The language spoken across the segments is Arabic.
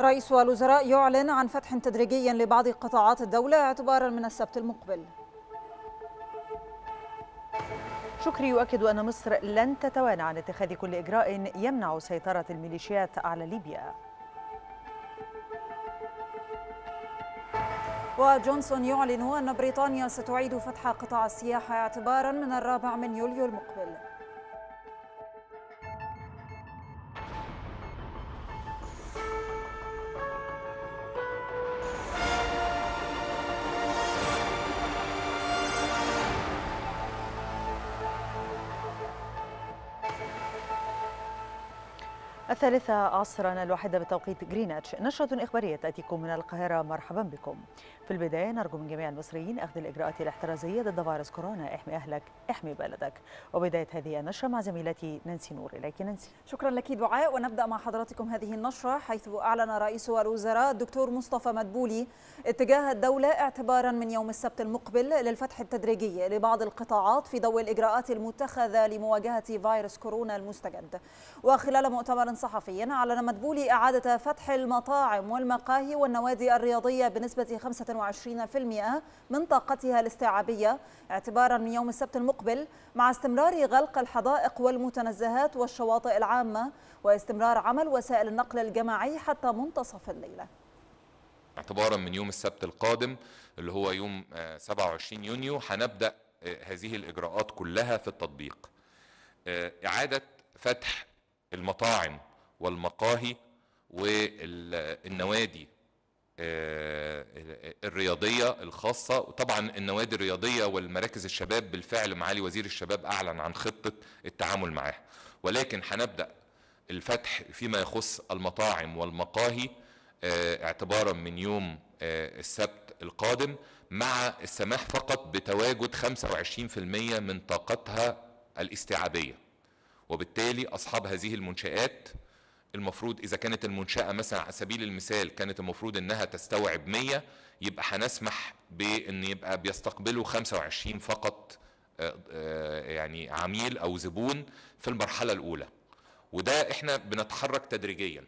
رئيس الوزراء يعلن عن فتح تدريجي لبعض قطاعات الدولة اعتبارا من السبت المقبل. شكري يؤكد أن مصر لن تتوانى عن اتخاذ كل إجراء يمنع سيطرة الميليشيات على ليبيا. وجونسون يعلن أن بريطانيا ستعيد فتح قطاع السياحة اعتبارا من الرابع من يوليو المقبل. الثالثة عصرا الواحدة بتوقيت جرينتش نشرة إخبارية تأتيكم من القاهرة. مرحبا بكم. في البداية نرجو من جميع المصريين أخذ الإجراءات الاحترازية ضد فيروس كورونا. احمي أهلك احمي بلدك. وبداية هذه النشرة مع زميلتي نانسي نور إليك نانسي. شكرا لك دعاء. ونبدأ مع حضراتكم هذه النشرة حيث أعلن رئيس الوزراء الدكتور مصطفى مدبولي اتجاه الدولة اعتبارا من يوم السبت المقبل للفتح التدريجي لبعض القطاعات في ضوء الإجراءات المتخذة لمواجهة فيروس كورونا المستجد. وخلال مؤتمر صحفي أعلن مدبولي إعادة فتح المطاعم والمقاهي والنوادي الرياضية بنسبة 25% من طاقتها الاستيعابية. اعتبارا من يوم السبت المقبل مع استمرار غلق الحدائق والمتنزهات والشواطئ العامة واستمرار عمل وسائل النقل الجماعي حتى منتصف الليلة. اعتبارا من يوم السبت القادم اللي هو يوم 27 يونيو هنبدأ هذه الإجراءات كلها في التطبيق. إعادة فتح المطاعم والمقاهي والنوادي الرياضية الخاصة. وطبعا النوادي الرياضية والمراكز الشباب بالفعل معالي وزير الشباب أعلن عن خطة التعامل معها ولكن هنبدأ الفتح فيما يخص المطاعم والمقاهي اعتبارا من يوم السبت القادم مع السماح فقط بتواجد 25% من طاقتها الاستيعابية. وبالتالي أصحاب هذه المنشآت المفروض إذا كانت المنشأة مثلا على سبيل المثال كانت المفروض إنها تستوعب 100 يبقى هنسمح بإن يبقى بيستقبلوا 25 فقط يعني عميل أو زبون في المرحلة الأولى. وده إحنا بنتحرك تدريجيا.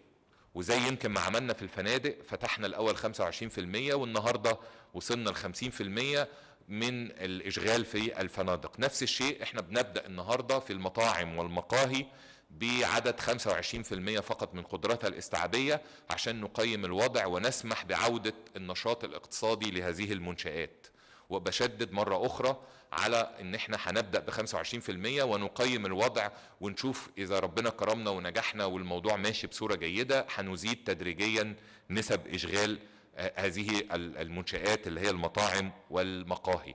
وزي يمكن ما عملنا في الفنادق فتحنا الأول 25% والنهاردة وصلنا ل 50% من الإشغال في الفنادق. نفس الشيء إحنا بنبدأ النهاردة في المطاعم والمقاهي. بعدد 25% فقط من قدرتها الاستيعابية عشان نقيم الوضع ونسمح بعودة النشاط الاقتصادي لهذه المنشآت. وبشدد مرة أخرى على إن إحنا هنبدأ ب 25% ونقيم الوضع ونشوف إذا ربنا كرمنا ونجحنا والموضوع ماشي بصورة جيدة هنزيد تدريجيا نسب إشغال هذه المنشآت اللي هي المطاعم والمقاهي.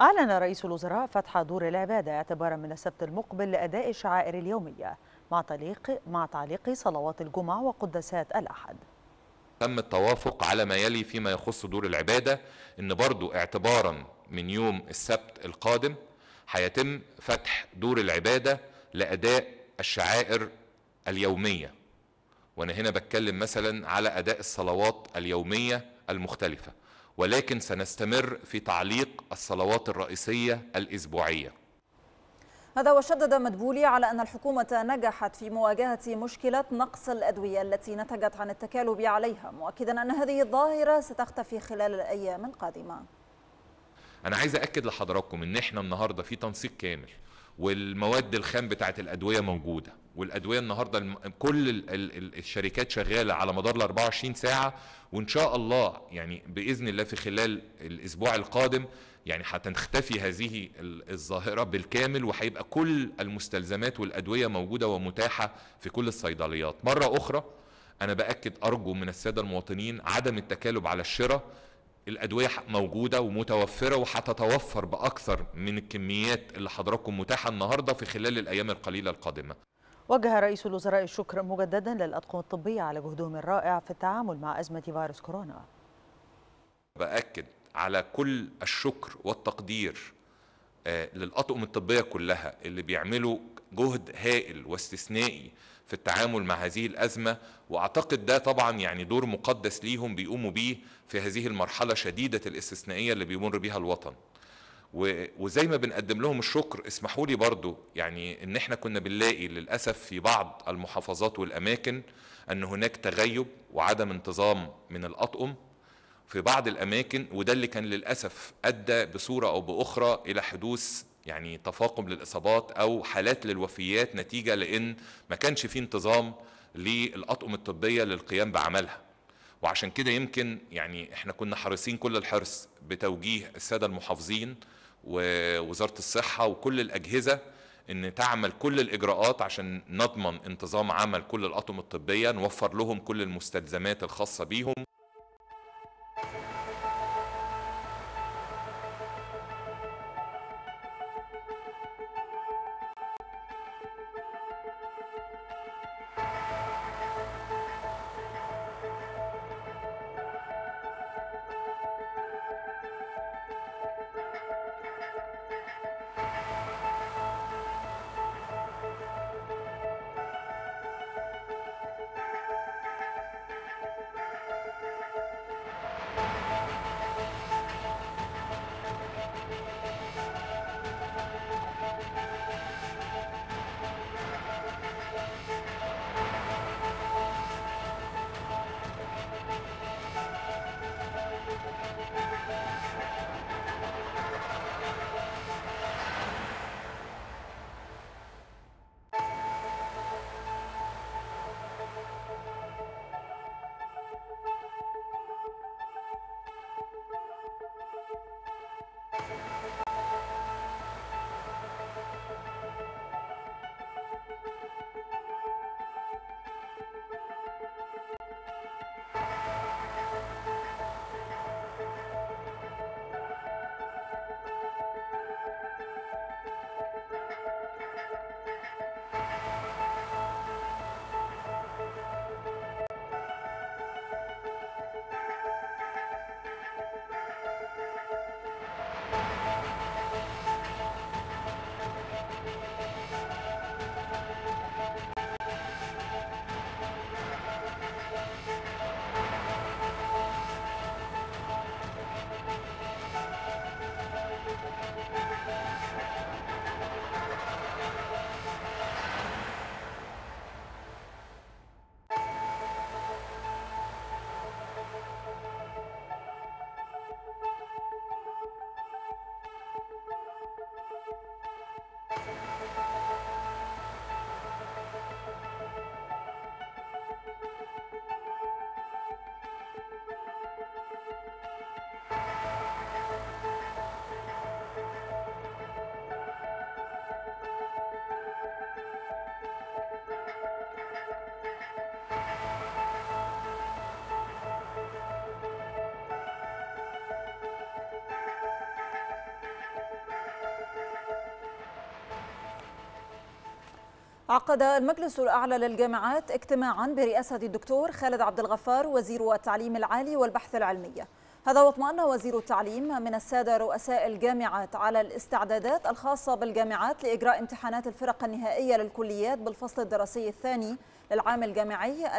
أعلن رئيس الوزراء فتح دور العبادة اعتبارا من السبت المقبل لأداء الشعائر اليومية مع تعليق مع تعليق صلوات الجمعة وقداسات الأحد. تم التوافق على ما يلي فيما يخص دور العبادة إن برضو اعتبارا من يوم السبت القادم هيتم فتح دور العبادة لأداء الشعائر اليومية. وأنا هنا بتكلم مثلا على أداء الصلوات اليومية المختلفة. ولكن سنستمر في تعليق الصلوات الرئيسية الأسبوعية. هذا وشدد مدبولي على أن الحكومة نجحت في مواجهة مشكلة نقص الأدوية التي نتجت عن التكالب عليها مؤكدا أن هذه الظاهرة ستختفي خلال الأيام القادمة. أنا عايز أكد لحضراتكم إن إحنا النهاردة في تنسيق كامل والمواد الخام بتاعت الأدوية موجودة. والأدوية النهاردة الم... كل ال... ال... الشركات شغالة على مدار ال 24 ساعة وإن شاء الله يعني بإذن الله في خلال الأسبوع القادم يعني هتختفي هذه الظاهرة بالكامل وهيبقى كل المستلزمات والأدوية موجودة ومتاحة في كل الصيدليات. مرة أخرى أنا بأكد أرجو من السادة المواطنين عدم التكالب على الشراء. الأدوية موجودة ومتوفرة وهتتوفر بأكثر من الكميات اللي حضراتكم متاحة النهاردة في خلال الأيام القليلة القادمة. وجه رئيس الوزراء الشكر مجددا للأطقم الطبية على جهدهم الرائع في التعامل مع أزمة فيروس كورونا. بأكد على كل الشكر والتقدير للأطقم الطبية كلها اللي بيعملوا جهد هائل واستثنائي في التعامل مع هذه الأزمة. وأعتقد ده طبعا يعني دور مقدس ليهم بيقوموا بيه في هذه المرحلة شديدة الاستثنائية اللي بيمر بها الوطن. وزي ما بنقدم لهم الشكر اسمحوا لي برضو يعني إن إحنا كنا بنلاقي للأسف في بعض المحافظات والأماكن أن هناك تغيب وعدم انتظام من الأطقم في بعض الأماكن وده اللي كان للأسف أدى بصورة أو بأخرى إلى حدوث يعني تفاقم للإصابات أو حالات للوفيات نتيجة لإن ما كانش في انتظام للأطقم الطبية للقيام بعملها. وعشان كده يمكن يعني إحنا كنا حريصين كل الحرص بتوجيه السادة المحافظين ووزارة الصحة وكل الأجهزة إن تعمل كل الإجراءات عشان نضمن انتظام عمل كل الأطقم الطبية نوفر لهم كل المستلزمات الخاصة بيهم. عقد المجلس الأعلى للجامعات اجتماعا برئاسة الدكتور خالد عبد الغفار وزير التعليم العالي والبحث العلمي. هذا واطمأن وزير التعليم من السادة رؤساء الجامعات على الاستعدادات الخاصة بالجامعات لإجراء امتحانات الفرق النهائية للكليات بالفصل الدراسي الثاني للعام الجامعي 2019-2020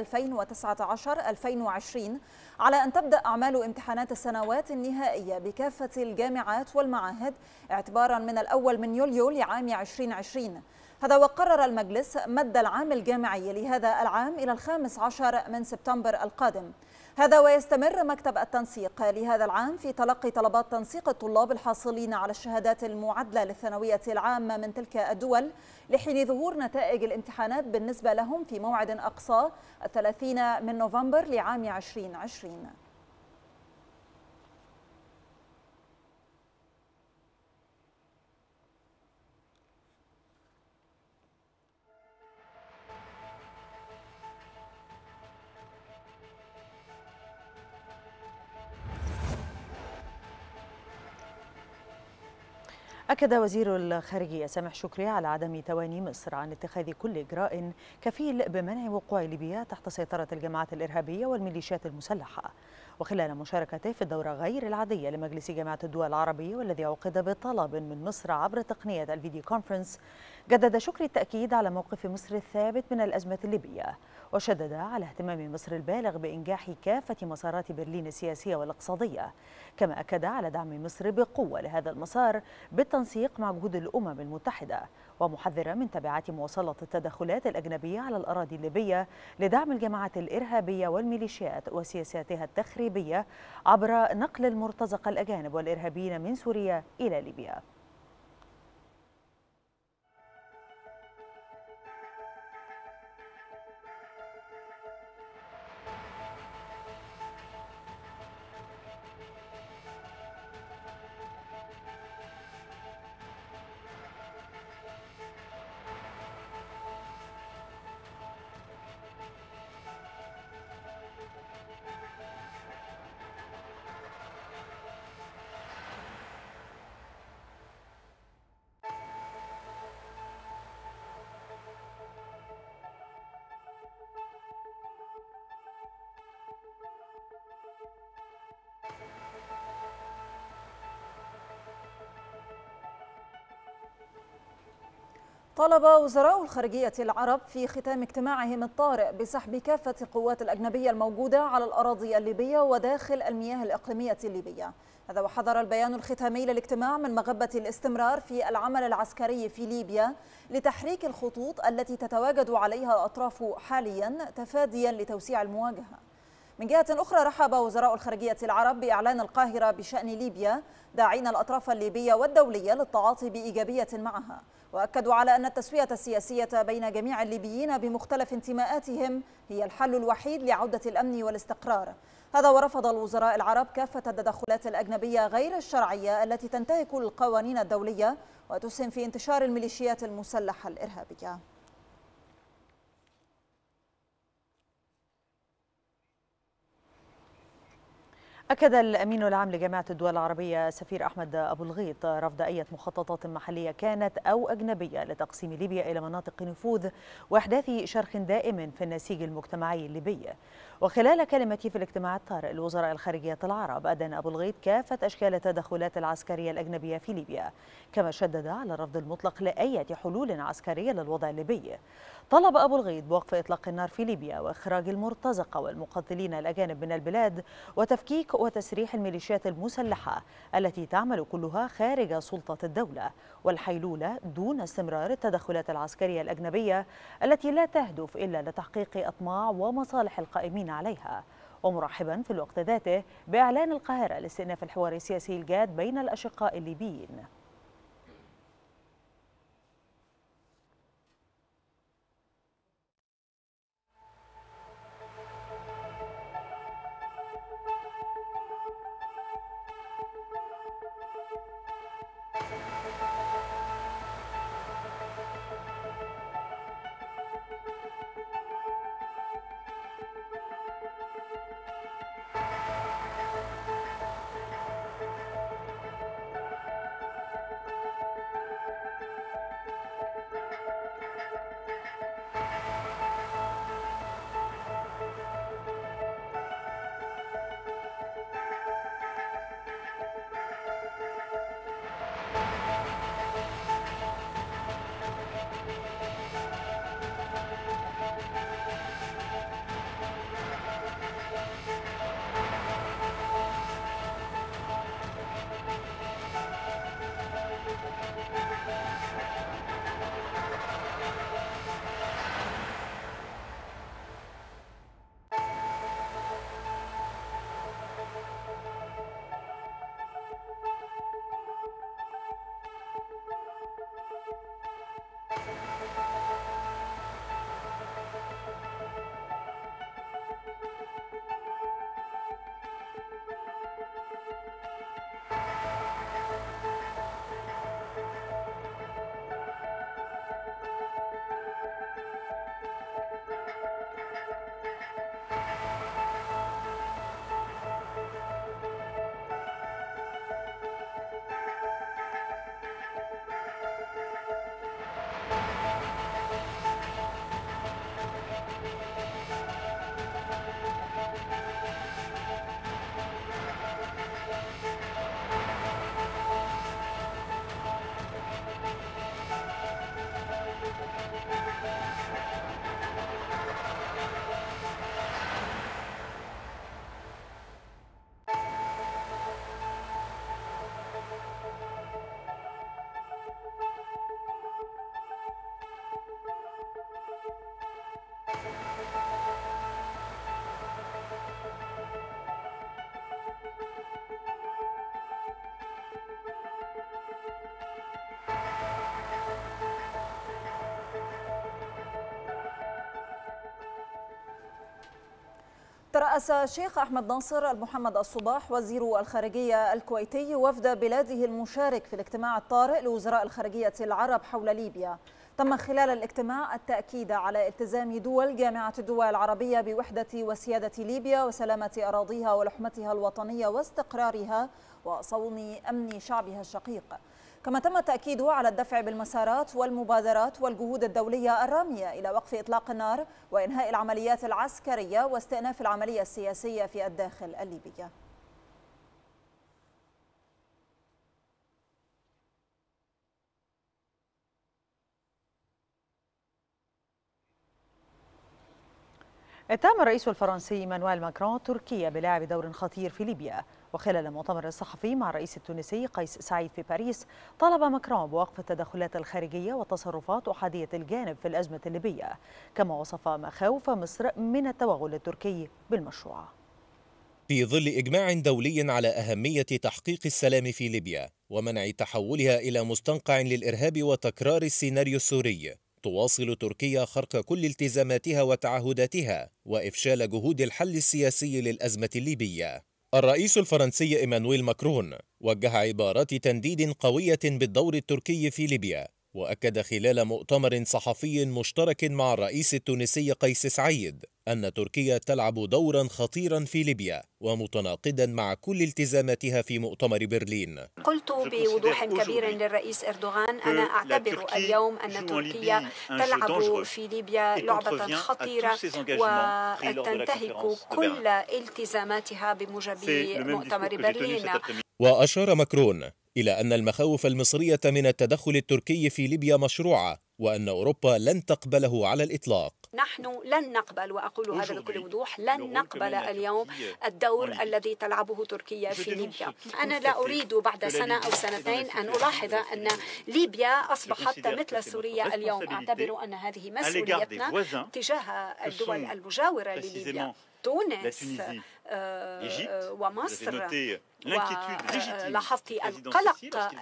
على أن تبدأ أعمال امتحانات السنوات النهائية بكافة الجامعات والمعاهد اعتبارا من الأول من يوليو لعام 2020 هذا وقرر المجلس مد العام الجامعي لهذا العام إلى الخامس عشر من سبتمبر القادم. هذا ويستمر مكتب التنسيق لهذا العام في تلقي طلبات تنسيق الطلاب الحاصلين على الشهادات المعادلة للثانوية العامة من تلك الدول لحين ظهور نتائج الامتحانات بالنسبة لهم في موعد أقصى الثلاثين من نوفمبر لعام 2020 أكد وزير الخارجية سامح شكري على عدم تواني مصر عن اتخاذ كل إجراء كفيل بمنع وقوع ليبيا تحت سيطرة الجماعات الإرهابية والميليشيات المسلحة. وخلال مشاركته في الدورة غير العادية لمجلس جامعة الدول العربية والذي عقد بطلب من مصر عبر تقنية الفيديو كونفرنس جدد شكري التأكيد على موقف مصر الثابت من الأزمة الليبية وشدد على اهتمام مصر البالغ بإنجاح كافة مسارات برلين السياسية والإقتصادية كما أكد على دعم مصر بقوة لهذا المسار بالتنسيق مع جهود الأمم المتحدة ومحذرا من تبعات مواصلة التدخلات الأجنبية على الأراضي الليبية لدعم الجماعات الإرهابية والميليشيات وسياساتها التخريبية عبر نقل المرتزقة الأجانب والإرهابيين من سوريا إلى ليبيا. طالب وزراء الخارجية العرب في ختام اجتماعهم الطارئ بسحب كافة القوات الأجنبية الموجودة على الأراضي الليبية وداخل المياه الإقليمية الليبية. هذا وحذر البيان الختامي للاجتماع من مغبة الاستمرار في العمل العسكري في ليبيا لتحريك الخطوط التي تتواجد عليها الأطراف حاليا تفاديا لتوسيع المواجهة. من جهة أخرى رحب وزراء الخارجية العرب بإعلان القاهرة بشأن ليبيا داعين الأطراف الليبية والدولية للتعاطي بإيجابية معها. وأكدوا على أن التسوية السياسية بين جميع الليبيين بمختلف انتماءاتهم هي الحل الوحيد لعودة الأمن والاستقرار. هذا ورفض الوزراء العرب كافة التدخلات الأجنبية غير الشرعية التي تنتهك القوانين الدولية وتسهم في انتشار الميليشيات المسلحة الإرهابية. أكد الأمين العام لجامعة الدول العربية سفير أحمد أبو الغيط رفض أي مخططات محلية كانت أو أجنبية لتقسيم ليبيا إلى مناطق نفوذ وإحداث شرخ دائم في النسيج المجتمعي الليبي. وخلال كلمته في الاجتماع الطارئ لوزراء الخارجية العرب أدان أبو الغيط كافة أشكال التدخلات العسكرية الأجنبية في ليبيا كما شدد على الرفض المطلق لأي حلول عسكرية للوضع الليبي. طلب أبو الغيط بوقف إطلاق النار في ليبيا وإخراج المرتزقة والمقاتلين الأجانب من البلاد وتفكيك وتسريح الميليشيات المسلحة التي تعمل كلها خارج سلطة الدولة والحيلولة دون استمرار التدخلات العسكرية الأجنبية التي لا تهدف إلا لتحقيق أطماع ومصالح القائمين عليها. ومرحبا في الوقت ذاته بإعلان القاهرة لاستئناف الحوار السياسي الجاد بين الأشقاء الليبيين. ترأس الشيخ أحمد ناصر المحمد الصباح وزير الخارجية الكويتي وفد بلاده المشارك في الاجتماع الطارئ لوزراء الخارجية العرب حول ليبيا. تم خلال الاجتماع التأكيد على التزام دول جامعة الدول العربية بوحدة وسيادة ليبيا وسلامة أراضيها ولحمتها الوطنية واستقرارها وصون أمن شعبها الشقيق. كما تم التأكيد على الدفع بالمسارات والمبادرات والجهود الدولية الرامية إلى وقف إطلاق النار وإنهاء العمليات العسكرية واستئناف العملية السياسية في الداخل الليبي اتهم الرئيس الفرنسي إيمانويل ماكرون تركيا بلعب دور خطير في ليبيا. وخلال المؤتمر الصحفي مع الرئيس التونسي قيس سعيد في باريس طالب ماكرون بوقف التدخلات الخارجية وتصرفات أحادية الجانب في الأزمة الليبية. كما وصف مخاوف مصر من التوغل التركي بالمشروع. في ظل إجماع دولي على أهمية تحقيق السلام في ليبيا ومنع تحولها إلى مستنقع للإرهاب وتكرار السيناريو السوري تواصل تركيا خرق كل التزاماتها وتعهداتها وإفشال جهود الحل السياسي للأزمة الليبية. الرئيس الفرنسي إيمانويل ماكرون وجه عبارات تنديد قوية بالدور التركي في ليبيا. وأكد خلال مؤتمر صحفي مشترك مع الرئيس التونسي قيس سعيد أن تركيا تلعب دورا خطيرا في ليبيا ومتناقضا مع كل التزاماتها في مؤتمر برلين. قلت بوضوح كبير للرئيس أردوغان أنا أعتبر اليوم أن تركيا تلعب في ليبيا لعبة خطيرة وتنتهك كل التزاماتها بموجب مؤتمر برلين. وأشار ماكرون إلى أن المخاوف المصرية من التدخل التركي في ليبيا مشروعة وأن أوروبا لن تقبله على الإطلاق. نحن لن نقبل وأقول هذا بكل وضوح لن نقبل اليوم الدور الذي تلعبه تركيا في ليبيا. أنا لا أريد بعد سنة أو سنتين أن ألاحظ أن ليبيا أصبحت مثل سوريا اليوم. أعتبر أن هذه مسؤوليتنا تجاه الدول المجاورة لليبيا. تونس. ومصر ولاحظت القلق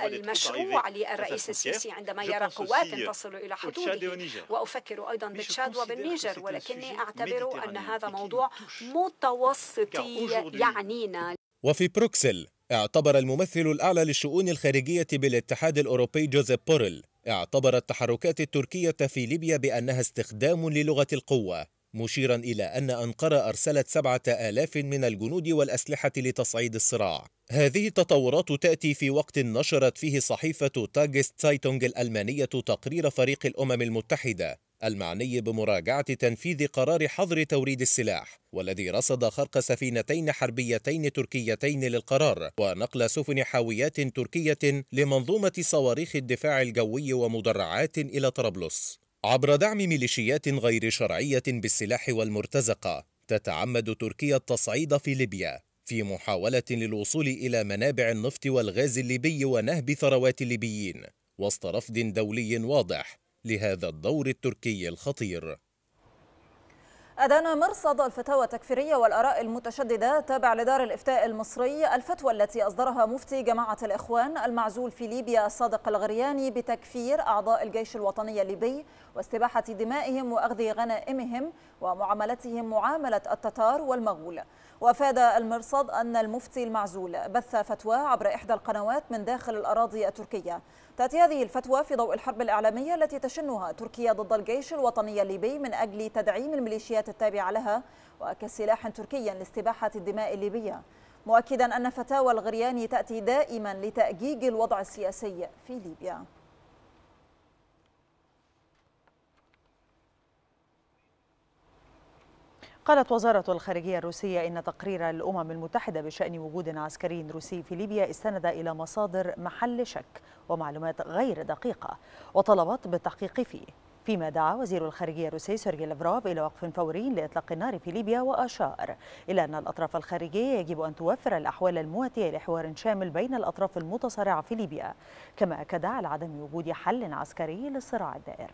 المشروع للرئيس السيسي عندما يرى قوات تصل إلى حدوده. وأفكر أيضا بالتشاد وبالنيجر ولكني أعتبر أن هذا موضوع متوسطي يعنينا. وفي بروكسل اعتبر الممثل الأعلى للشؤون الخارجية بالاتحاد الأوروبي جوزيف بوريل. اعتبر التحركات التركية في ليبيا بأنها استخدام للغة القوة. مشيرا إلى أن أنقرة أرسلت سبعة آلاف من الجنود والأسلحة لتصعيد الصراع. هذه التطورات تأتي في وقت نشرت فيه صحيفة تاجست سايتونغ الألمانية تقرير فريق الأمم المتحدة المعني بمراجعة تنفيذ قرار حظر توريد السلاح والذي رصد خرق سفينتين حربيتين تركيتين للقرار ونقل سفن حاويات تركية لمنظومة صواريخ الدفاع الجوي ومدرعات إلى طرابلس. عبر دعم ميليشيات غير شرعية بالسلاح والمرتزقة تتعمد تركيا التصعيد في ليبيا في محاولة للوصول إلى منابع النفط والغاز الليبي ونهب ثروات الليبيين وسط رفض دولي واضح لهذا الدور التركي الخطير. أدان مرصد الفتاوى التكفيرية والآراء المتشددة تابع لدار الإفتاء المصري. الفتوى التي أصدرها مفتي جماعة الإخوان المعزول في ليبيا الصادق الغرياني بتكفير أعضاء الجيش الوطني الليبي واستباحة دمائهم وأخذ غنائمهم ومعاملتهم معاملة التتار والمغول. وأفاد المرصد أن المفتي المعزول بث فتوى عبر إحدى القنوات من داخل الأراضي التركية. تأتي هذه الفتوى في ضوء الحرب الإعلامية التي تشنها تركيا ضد الجيش الوطني الليبي من أجل تدعيم الميليشيات التابعة لها وكسلاح تركي لاستباحة الدماء الليبية. مؤكدا أن فتاوى الغرياني تأتي دائما لتأجيج الوضع السياسي في ليبيا. قالت وزارة الخارجية الروسية إن تقرير الأمم المتحدة بشأن وجود عسكري روسي في ليبيا استند إلى مصادر محل شك ومعلومات غير دقيقة وطلبت بالتحقيق فيه. فيما دعا وزير الخارجية الروسي سيرجي لافروف إلى وقف فوري لإطلاق النار في ليبيا وأشار إلى أن الأطراف الخارجية يجب أن توفر الأحوال المواتية لحوار شامل بين الأطراف المتصارعة في ليبيا كما أكد على عدم وجود حل عسكري للصراع الدائر.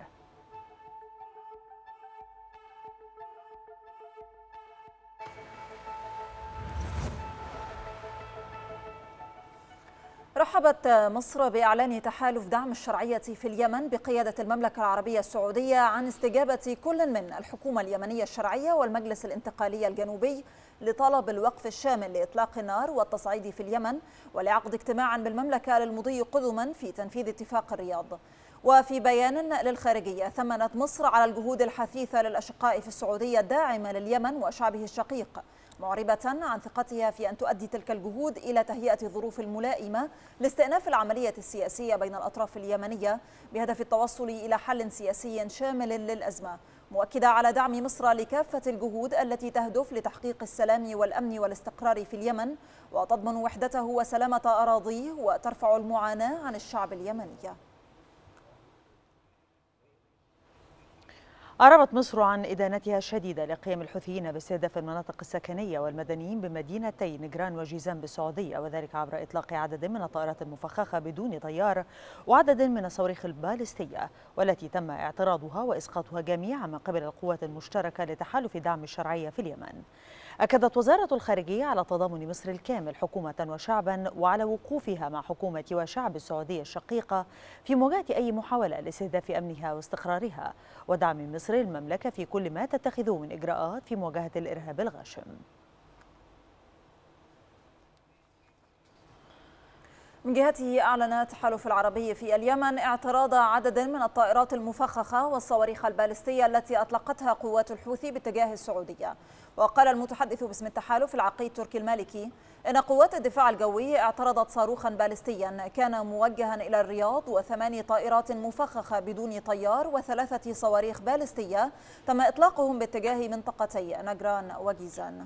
رحبت مصر بإعلان تحالف دعم الشرعية في اليمن بقيادة المملكة العربية السعودية عن استجابة كل من الحكومة اليمنية الشرعية والمجلس الانتقالي الجنوبي لطلب الوقف الشامل لإطلاق النار والتصعيد في اليمن ولعقد اجتماع بالمملكة للمضي قدما في تنفيذ اتفاق الرياض. وفي بيان للخارجية ثمنت مصر على الجهود الحثيثة للأشقاء في السعودية الداعمة لليمن وشعبه الشقيق. معربة عن ثقتها في أن تؤدي تلك الجهود إلى تهيئة الظروف الملائمة لاستئناف العملية السياسية بين الأطراف اليمنية بهدف التوصل إلى حل سياسي شامل للأزمة مؤكدة على دعم مصر لكافة الجهود التي تهدف لتحقيق السلام والأمن والاستقرار في اليمن وتضمن وحدته وسلامة أراضيه وترفع المعاناة عن الشعب اليمني. أعربت مصر عن إدانتها الشديدة لقيام الحوثيين باستهداف المناطق السكنية والمدنيين بمدينتي نجران وجيزان بالسعودية وذلك عبر إطلاق عدد من الطائرات المفخخة بدون طيار وعدد من الصواريخ البالستية والتي تم اعتراضها وإسقاطها جميعا من قبل القوات المشتركة لتحالف دعم الشرعية في اليمن. أكدت وزارة الخارجية على تضامن مصر الكامل حكومة وشعبا وعلى وقوفها مع حكومة وشعب السعودية الشقيقة في مواجهة أي محاولة لاستهداف أمنها واستقرارها. ودعم مصر المملكة في كل ما تتخذه من إجراءات في مواجهة الإرهاب الغاشم. من جهته أعلن التحالف العربي في اليمن اعتراض عدد من الطائرات المفخخة والصواريخ البالستية التي أطلقتها قوات الحوثي باتجاه السعودية. وقال المتحدث باسم التحالف العقيد تركي المالكي إن قوات الدفاع الجوي اعترضت صاروخا بالستيا. كان موجها إلى الرياض وثماني طائرات مفخخة بدون طيار وثلاثة صواريخ بالستية تم إطلاقهم باتجاه منطقتي نجران وجيزان.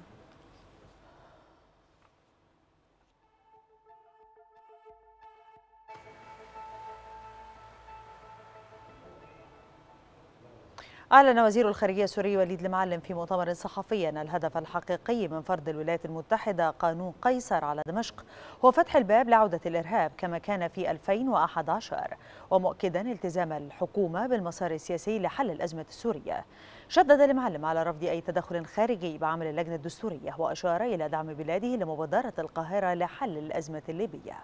أعلن وزير الخارجية السوري وليد المعلم في مؤتمر صحفي أن الهدف الحقيقي من فرض الولايات المتحدة قانون قيصر على دمشق هو فتح الباب لعودة الإرهاب كما كان في 2011 ومؤكدا التزام الحكومة بالمسار السياسي لحل الأزمة السورية. شدد المعلم على رفض أي تدخل خارجي بعمل اللجنة الدستورية وأشار إلى دعم بلاده لمبادرة القاهرة لحل الأزمة الليبية.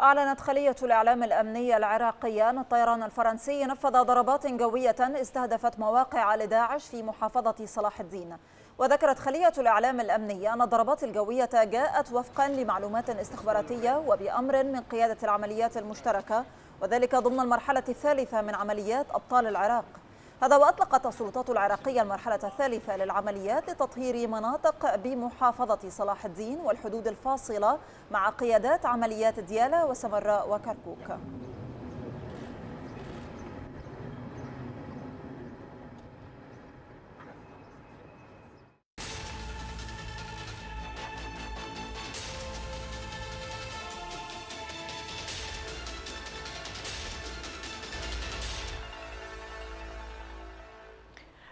أعلنت خلية الإعلام الأمنية العراقية أن الطيران الفرنسي نفذ ضربات جوية استهدفت مواقع لداعش في محافظة صلاح الدين. وذكرت خلية الإعلام الأمنية أن الضربات الجوية جاءت وفقا لمعلومات استخباراتية وبأمر من قيادة العمليات المشتركة وذلك ضمن المرحلة الثالثة من عمليات أبطال العراق. هذا وأطلقت السلطات العراقية المرحلة الثالثة للعمليات لتطهير مناطق بمحافظة صلاح الدين والحدود الفاصلة مع قيادات عمليات ديالى وسمراء وكركوك.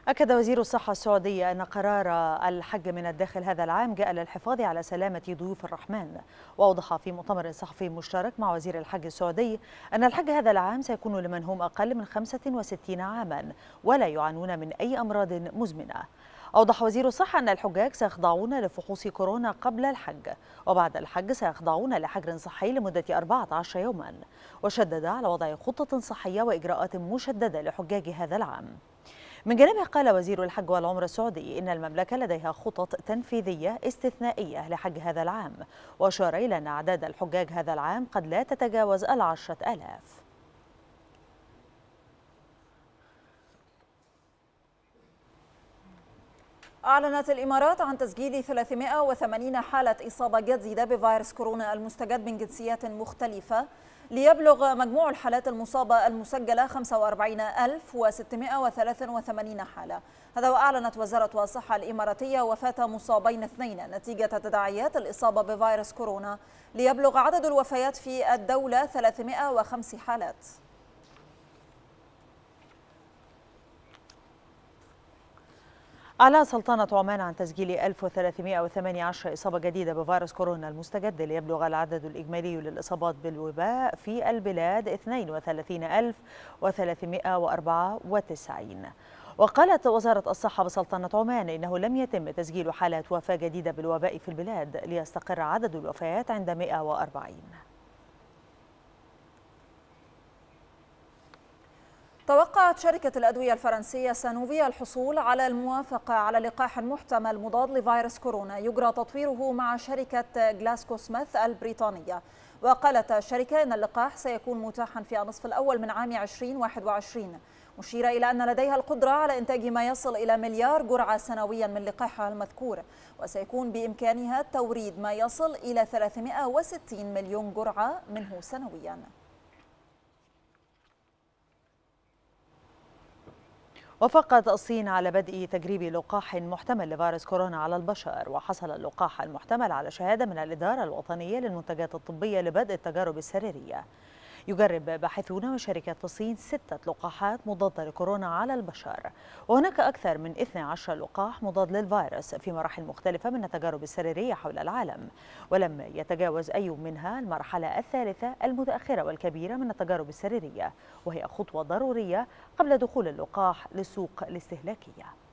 أكد وزير الصحة السعودي أن قرار الحج من الداخل هذا العام جاء للحفاظ على سلامة ضيوف الرحمن. وأوضح في مؤتمر صحفي مشترك مع وزير الحج السعودي أن الحج هذا العام سيكون لمن هم أقل من 65 عاما ولا يعانون من أي أمراض مزمنة. أوضح وزير الصحة أن الحجاج سيخضعون لفحوص كورونا قبل الحج وبعد الحج سيخضعون لحجر صحي لمدة 14 يوما. وشدد على وضع خطة صحية وإجراءات مشددة لحجاج هذا العام. من جانبه قال وزير الحج والعمرة السعودي إن المملكة لديها خطط تنفيذية استثنائية لحج هذا العام وأشار إلى أن أعداد الحجاج هذا العام قد لا تتجاوز العشرة ألاف. أعلنت الإمارات عن تسجيل 380 حالة إصابة جديدة بفيروس كورونا المستجد من جنسيات مختلفة. ليبلغ مجموع الحالات المصابة المسجلة 45683 حالة. هذا وأعلنت وزارة الصحة الإماراتية وفاة مصابين اثنين نتيجة تداعيات الإصابة بفيروس كورونا. ليبلغ عدد الوفيات في الدولة 305 حالات. أعلن سلطنة عمان عن تسجيل 1318 إصابة جديدة بفيروس كورونا المستجد ليبلغ العدد الإجمالي للإصابات بالوباء في البلاد 32394 وقالت وزارة الصحة بسلطنة عمان إنه لم يتم تسجيل حالات وفاة جديدة بالوباء في البلاد ليستقر عدد الوفيات عند 140 توقعت شركة الأدوية الفرنسية سانوفي الحصول على الموافقة على لقاح محتمل مضاد لفيروس كورونا. يجرى تطويره مع شركة جلاسكو سميث البريطانية. وقالت الشركة أن اللقاح سيكون متاحا في النصف الأول من عام 2021 مشيرة إلى أن لديها القدرة على إنتاج ما يصل إلى مليار جرعة سنويا من لقاحها المذكور. وسيكون بإمكانها توريد ما يصل إلى 360 مليون جرعة منه سنويا. وافقت الصين على بدء تجريب لقاح محتمل لفيروس كورونا على البشر وحصل اللقاح المحتمل على شهادة من الإدارة الوطنية للمنتجات الطبية لبدء التجارب السريرية. يجرب باحثون وشركات في الصين ستة لقاحات مضادة لكورونا على البشر. وهناك أكثر من 12 لقاح مضاد للفيروس في مراحل مختلفة من التجارب السريرية حول العالم. ولم يتجاوز أي منها المرحلة الثالثة المتأخرة والكبيرة من التجارب السريرية وهي خطوة ضرورية قبل دخول اللقاح للسوق الاستهلاكية.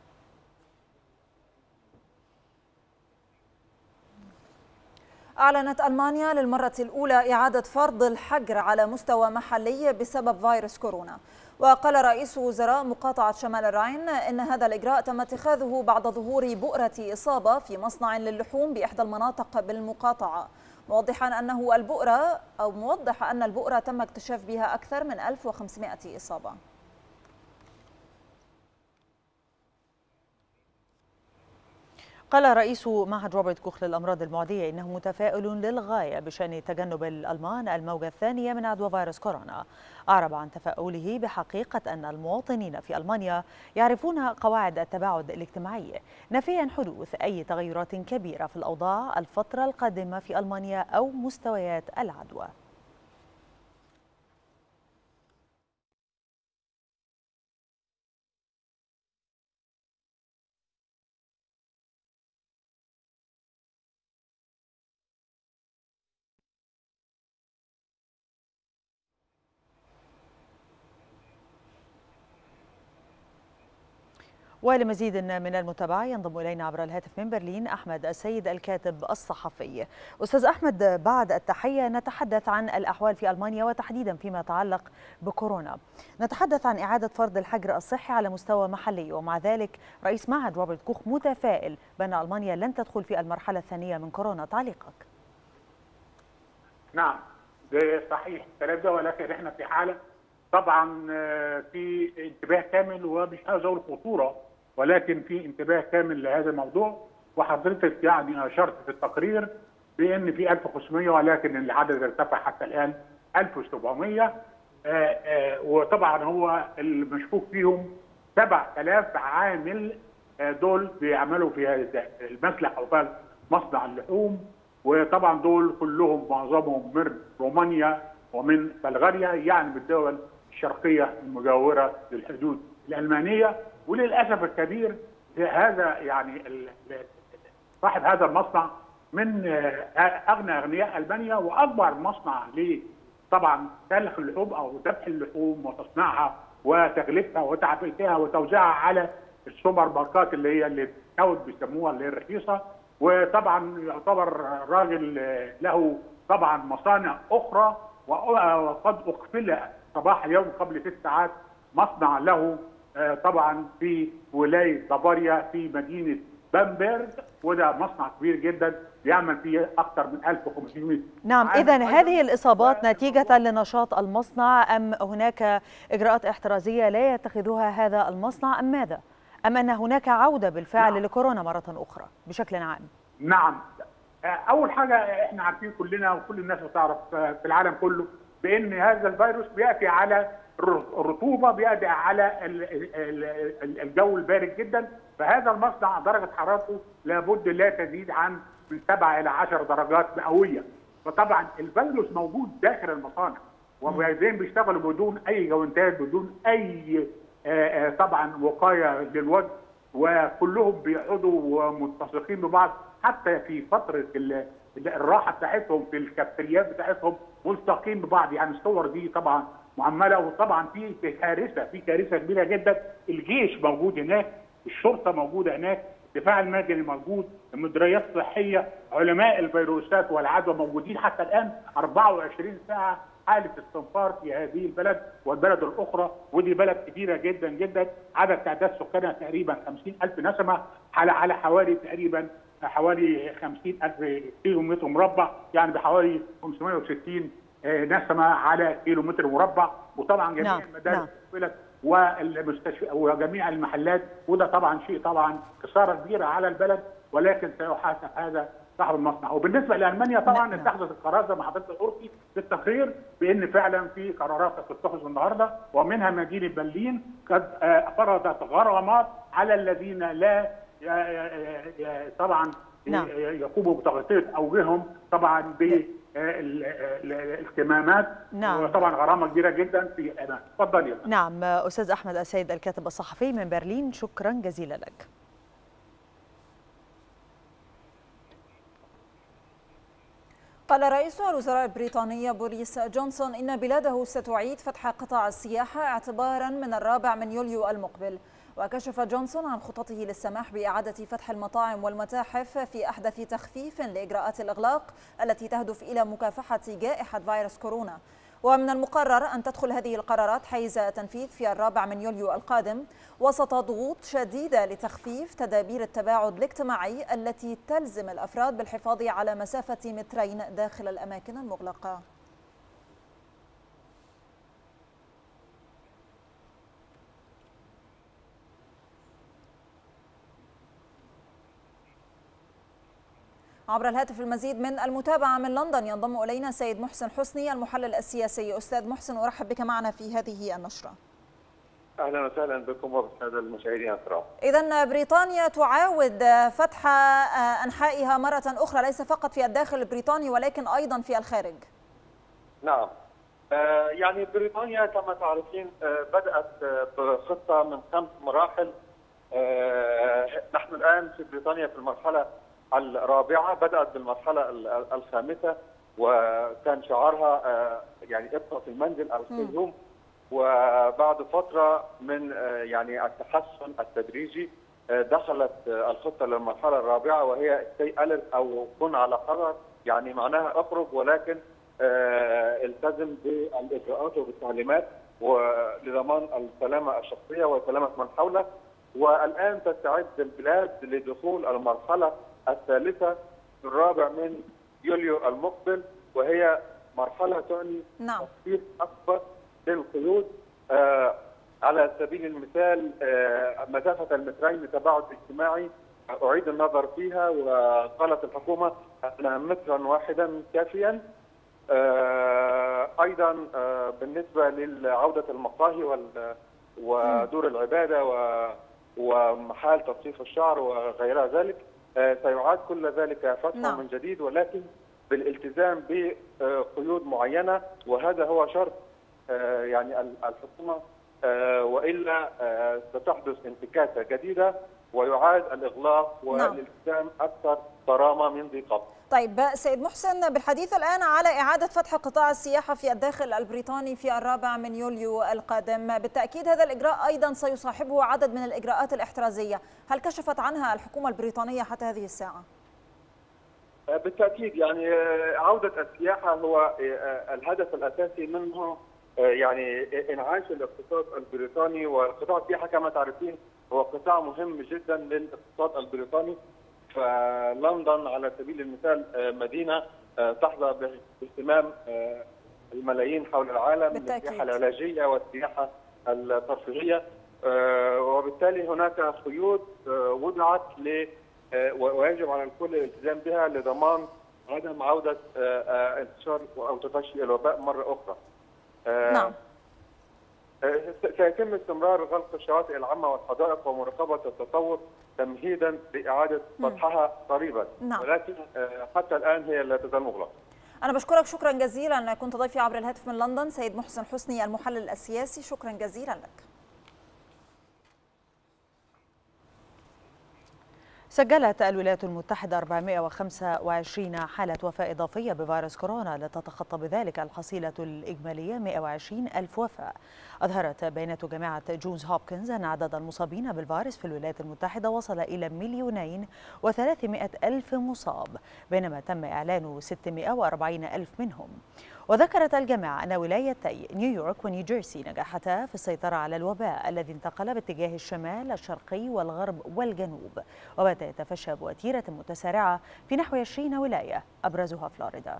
أعلنت ألمانيا للمرة الأولى إعادة فرض الحجر على مستوى محلي بسبب فيروس كورونا. وقال رئيس وزراء مقاطعة شمال الراين إن هذا الإجراء تم اتخاذه بعد ظهور بؤرة إصابة في مصنع للحوم بإحدى المناطق بالمقاطعة. موضحا أنه البؤرة أو موضح أن البؤرة تم اكتشاف بها أكثر من 1500 إصابة. قال رئيس معهد روبرت كوخ للأمراض المعدية إنه متفائل للغاية بشأن تجنب الألمان الموجة الثانية من عدوى فيروس كورونا. أعرب عن تفاؤله بحقيقة أن المواطنين في ألمانيا يعرفون قواعد التباعد الاجتماعي نافيا حدوث أي تغيرات كبيرة في الأوضاع الفترة القادمة في ألمانيا أو مستويات العدوى. ولمزيد من المتابعة ينضم إلينا عبر الهاتف من برلين أحمد السيد الكاتب الصحفي. أستاذ أحمد بعد التحية نتحدث عن الأحوال في ألمانيا وتحديدا فيما يتعلق بكورونا. نتحدث عن إعادة فرض الحجر الصحي على مستوى محلي ومع ذلك رئيس معهد روبرت كوخ متفائل بأن ألمانيا لن تدخل في المرحلة الثانية من كورونا. تعليقك. نعم ده صحيح. الكلام ده ولكن إحنا في حالة طبعا في انتباه كامل ومش عاوز أقول خطورة. ولكن في انتباه كامل لهذا الموضوع وحضرتك يعني اشرت في التقرير بأن في 1500 ولكن العدد ارتفع حتى الآن 1700 آآ آآ وطبعا هو المشكوك فيهم 7000 عامل دول بيعملوا في هذا المسلح أو مصنع اللحوم. وطبعا دول كلهم معظمهم من رومانيا ومن بلغاريا يعني من الدول الشرقية المجاورة للحدود الألمانية. وللأسف الكبير هذا يعني صاحب هذا المصنع من أغنى أغنياء المانيا وأكبر مصنع ل طبعا سلخ اللحوم أو ذبح اللحوم وتصنيعها وتغليفها وتعبئتها وتوزيعها على السوبر ماركات اللي هي اللي بيسموها اللي هي الرخيصة. وطبعا يعتبر راجل له طبعا مصانع أخرى وقد أقفل صباح اليوم قبل ست ساعات مصنع له طبعا في ولاية بافاريا في مدينة بامبرغ وده مصنع كبير جدا بيعمل فيه أكثر من 1500 نعم اذا هذه الإصابات نتيجة لنشاط المصنع أم هناك إجراءات احترازية لا يتخذها هذا المصنع أم ماذا؟ أم أن هناك عودة بالفعل نعم. لكورونا مرة أخرى بشكل عام؟ نعم أول حاجة إحنا عارفين كلنا وكل الناس بتعرف في العالم كله بأن هذا الفيروس بيأتي على الرطوبة بياتي على الجو البارد جدا فهذا المصنع درجة حرارته لابد لا تزيد عن من 7 إلى 10 درجات مئوية. فطبعا الفيروس موجود داخل المصانع وبعدين بيشتغلوا بدون أي جوانتات بدون أي طبعا وقاية للوجه وكلهم بيقعدوا متسقين ببعض. حتى في فترة الراحة بتاعتهم في الكافتريات بتاعتهم ملتقين ببعض. يعني الصور دي طبعا معملة وطبعا في كارثة في كارثة كبيرة جدا. الجيش موجود هناك الشرطة موجودة هناك الدفاع المدني موجود المديريات الصحية علماء الفيروسات والعدوى موجودين. حتى الآن 24 ساعة حالة استنفار في هذه البلد والبلد الأخرى. ودي بلد كبيرة جدا جدا. عدد تعداد سكانها تقريبا 50000 نسمة على على حوالي تقريبا حوالي 50000 كيلو متر مربع يعني بحوالي 560 نسمه على كيلو متر مربع وطبعا جميع نعم، المدارس نعم. قفلت والمستشفى وجميع المحلات وده طبعا شيء طبعا خسارة كبيرة على البلد ولكن سيحاسب هذا صاحب المصنع وبالنسبة لألمانيا طبعا نعم. اتخذت القرار زي ما حضرتك قلتي في التقرير بإن فعلا في قرارات تتخذ النهارده ومنها مدينة برلين قد آه، فرضت غرامات على الذين لا ي- طبعا نعم. يقوموا بتغطية أوجههم طبعا بالاهتمامات نعم. وطبعا غرامة كبيرة جدا في الامان اتفضل. نعم. أستاذ أحمد السيد الكاتب الصحفي من برلين شكرا جزيلا لك. قال رئيس الوزراء البريطاني بوريس جونسون إن بلاده ستعيد فتح قطاع السياحة اعتبارا من الرابع من يوليو المقبل. وكشف جونسون عن خططه للسماح بإعادة فتح المطاعم والمتاحف في أحدث تخفيف لإجراءات الإغلاق التي تهدف إلى مكافحة جائحة فيروس كورونا. ومن المقرر أن تدخل هذه القرارات حيز تنفيذ في الرابع من يوليو القادم وسط ضغوط شديدة لتخفيف تدابير التباعد الاجتماعي التي تلزم الأفراد بالحفاظ على مسافة مترين داخل الأماكن المغلقة. عبر الهاتف المزيد من المتابعة من لندن ينضم إلينا سيد محسن حسني المحلل السياسي أستاذ محسن أرحب بك معنا في هذه النشرة أهلا وسهلا بكم وبالساده المشاهدين الكرام. إذا بريطانيا تعاود فتح أنحائها مرة أخرى ليس فقط في الداخل البريطاني ولكن أيضا في الخارج نعم. آه يعني بريطانيا كما تعرفين آه بدأت آه بخطة من خمس مراحل نحن الآن في بريطانيا في المرحلة الرابعة بدأت بالمرحلة ال- ال- الخامسة وكان شعارها آه يعني إبقى في المنزل أو home وبعد فترة من آه يعني التحسن التدريجي آه دخلت الخطة للمرحلة الرابعة وهي stay alert أو كن على حذر يعني معناها اخرج ولكن التزم بالإجراءات وبالتعليمات ولضمان السلامة الشخصية وسلامة من حولك. والآن تستعد البلاد لدخول المرحلة الثالثة في الرابع من يوليو المقبل وهي مرحلة تعني نعم. تخفيف أكبر للقيود آه على سبيل المثال آه مسافة المترين لتباعد اجتماعي أعيد النظر فيها وقالت الحكومة أن مترا واحدا كافيا آه أيضا آه بالنسبة لعوده المقاهي وال- ودور العبادة و- ومحال تصفيف الشعر وغيرها ذلك. سيعاد كل ذلك فتحا نعم. من جديد ولكن بالالتزام بقيود معينة وهذا هو شرط آه يعني ال- الحكومة آه وإلا آه ستحدث انتكاسة جديدة ويعاد الإغلاق نعم. والالتزام أكثر صرامه من ذي قبل. طيب سيد محسن بالحديث الآن على إعادة فتح قطاع السياحة في الداخل البريطاني في الرابع من يوليو القادم. بالتأكيد هذا الإجراء أيضا سيصاحبه عدد من الإجراءات الاحترازية. هل كشفت عنها الحكومة البريطانية حتى هذه الساعة؟ بالتأكيد يعني آه، عودة السياحة هو آه، الهدف الأساسي منه آه، يعني إنعاش الاقتصاد البريطاني. وقطاع السياحة كما تعرفين هو قطاع مهم جدا للاقتصاد البريطاني. فلندن على سبيل المثال آه، مدينة آه، تحظى باهتمام آه، الملايين حول العالم بالتأكيد. للسياحه العلاجية والسياحة الترفيهية وبالتالي هناك قيود وضعت ل ويجب على الكل الالتزام بها لضمان عدم عودة انتشار أو تفشي الوباء مرة أخرى. نعم سيتم استمرار غلق الشواطئ العامة والحدائق ومراقبة التطور تمهيدا لإعادة فتحها قريبا. نعم. ولكن آه، حتى الآن هي لا تزال مغلقة. أنا بشكرك شكرا جزيلا. كنت ضيفي عبر الهاتف من لندن سيد محسن حسني المحلل السياسي. شكرا جزيلا لك. سجلت الولايات المتحدة 425 حالة وفاة إضافية بفيروس كورونا لتتخطى بذلك الحصيلة الإجمالية 120 ألف وفاة. أظهرت بيانات جامعة جونز هوبكنز أن عدد المصابين بالفيروس في الولايات المتحدة وصل إلى مليونين وثلاثمائة ألف مصاب بينما تم إعلان 640 ألف منهم. وذكرت الجامعة أن ولايتي نيويورك ونيوجيرسي نجحتا في السيطرة على الوباء الذي انتقل باتجاه الشمال الشرقي والغرب والجنوب. وبات يتفشى بوتيرة متسارعة في نحو 20 ولاية أبرزها فلوريدا.